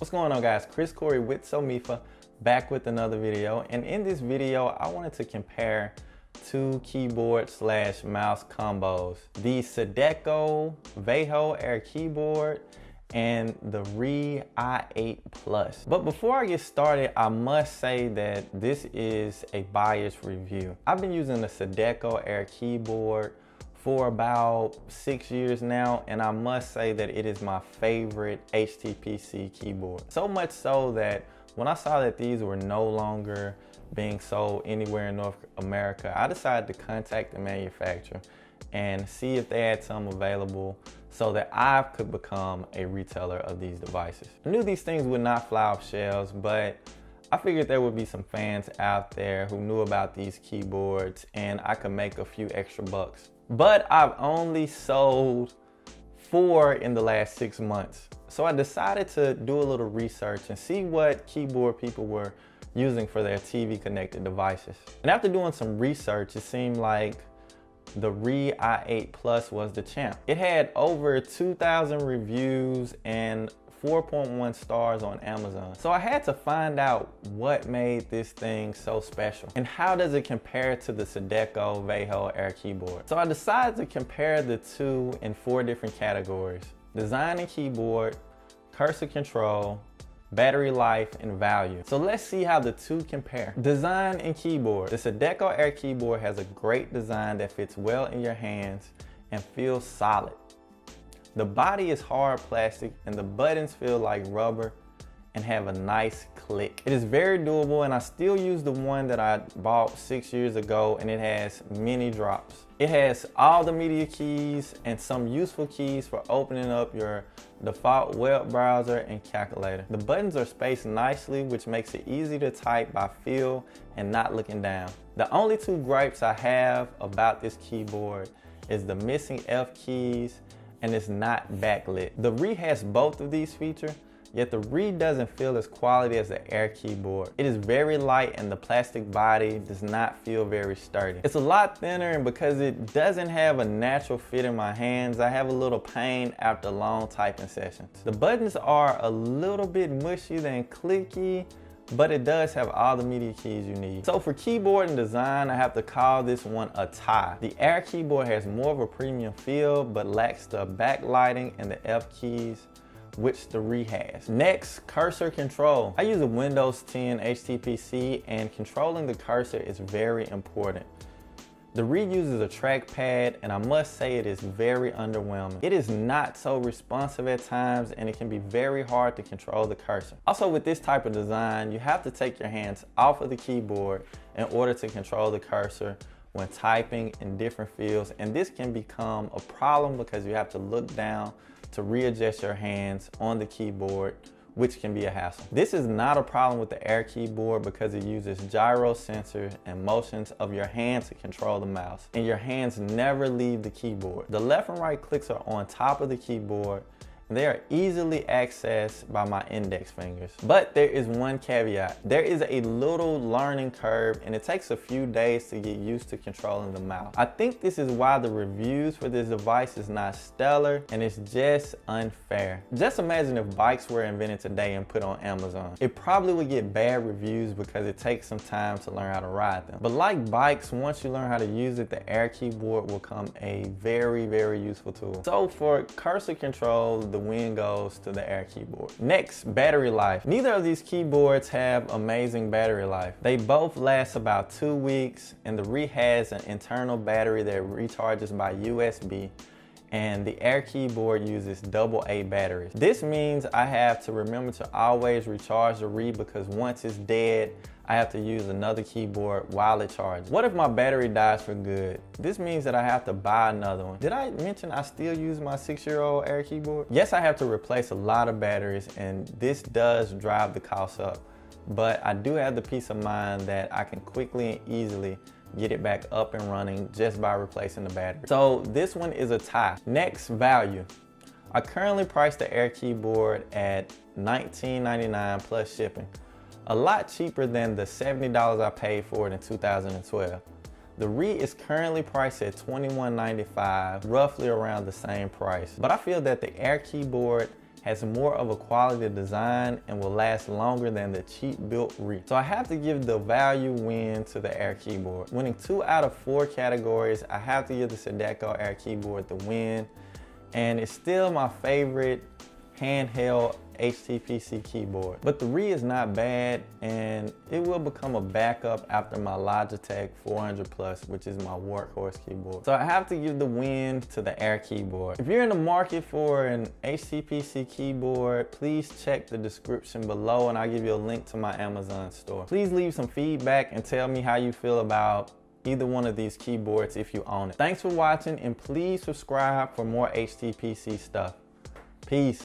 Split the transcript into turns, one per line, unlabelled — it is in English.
What's going on guys? Chris Corey with Somifa back with another video. And in this video, I wanted to compare two keyboard slash mouse combos. The Cideko Veho Air keyboard and the Rii i8 Plus. But before I get started, I must say that this is a biased review. I've been using the Cideko Air keyboard for about six years now, and I must say that it is my favorite HTPC keyboard. So much so that when I saw that these were no longer being sold anywhere in North America, I decided to contact the manufacturer and see if they had some available so that I could become a retailer of these devices. I knew these things would not fly off shelves, but I figured there would be some fans out there who knew about these keyboards and I could make a few extra bucks but I've only sold four in the last six months. So I decided to do a little research and see what keyboard people were using for their TV connected devices. And after doing some research, it seemed like the Rii i8 Plus was the champ. It had over 2,000 reviews and 4.1 stars on Amazon. So I had to find out what made this thing so special and how does it compare to the Cideko Veho Air keyboard. So I decided to compare the two in four different categories. Design and keyboard, cursor control, battery life, and value. So let's see how the two compare. Design and keyboard. The Cideko Air keyboard has a great design that fits well in your hands and feels solid. The body is hard plastic and the buttons feel like rubber and have a nice click. It is very doable and I still use the one that I bought six years ago and it has many drops. It has all the media keys and some useful keys for opening up your default web browser and calculator. The buttons are spaced nicely which makes it easy to type by feel and not looking down. The only two gripes I have about this keyboard is the missing F keys and it's not backlit. The Rii has both of these features, yet the Rii doesn't feel as quality as the Air keyboard. It is very light and the plastic body does not feel very sturdy. It's a lot thinner and because it doesn't have a natural fit in my hands, I have a little pain after long typing sessions. The buttons are a little bit mushy than clicky, but it does have all the media keys you need. So for keyboard and design, I have to call this one a tie. The Air keyboard has more of a premium feel, but lacks the backlighting and the F keys which the Rii has. Next, cursor control. I use a Windows 10 HTPC and controlling the cursor is very important. The Rii uses a trackpad and I must say it is very underwhelming. It is not so responsive at times and it can be very hard to control the cursor. Also with this type of design, you have to take your hands off of the keyboard in order to control the cursor when typing in different fields and this can become a problem because you have to look down to readjust your hands on the keyboard which can be a hassle. This is not a problem with the Air keyboard because it uses gyro sensors and motions of your hand to control the mouse. And your hands never leave the keyboard. The left and right clicks are on top of the keyboard they are easily accessed by my index fingers. But there is one caveat. There is a little learning curve and it takes a few days to get used to controlling the mouse. I think this is why the reviews for this device is not stellar and it's just unfair. Just imagine if bikes were invented today and put on Amazon. It probably would get bad reviews because it takes some time to learn how to ride them. But like bikes, once you learn how to use it, the Air keyboard will come a very, very useful tool. So for cursor control, the win goes to the Air keyboard. Next, battery life. Neither of these keyboards have amazing battery life. They both last about two weeks and the Rii has an internal battery that recharges by USB and the Air keyboard uses double A batteries. This means I have to remember to always recharge the Rii because once it's dead, I have to use another keyboard while it charges. What if my battery dies for good? This means that I have to buy another one. Did I mention I still use my six-year-old Air keyboard? Yes, I have to replace a lot of batteries and this does drive the cost up. But I do have the peace of mind that I can quickly and easily get it back up and running just by replacing the battery. So this one is a tie. Next, value. I currently price the Air keyboard at $19.99 plus shipping a lot cheaper than the $70 I paid for it in 2012. The Rii is currently priced at $21.95, roughly around the same price. But I feel that the Air keyboard has more of a quality design and will last longer than the cheap built Rii. So I have to give the value win to the Air keyboard. Winning two out of four categories, I have to give the Cideko Air keyboard the win. And it's still my favorite handheld HTPC keyboard. But the Rii is not bad and it will become a backup after my Logitech 400 Plus, which is my workhorse keyboard. So I have to give the win to the Air keyboard. If you're in the market for an HTPC keyboard, please check the description below and I'll give you a link to my Amazon store. Please leave some feedback and tell me how you feel about either one of these keyboards if you own it. Thanks for watching and please subscribe for more HTPC stuff. Peace.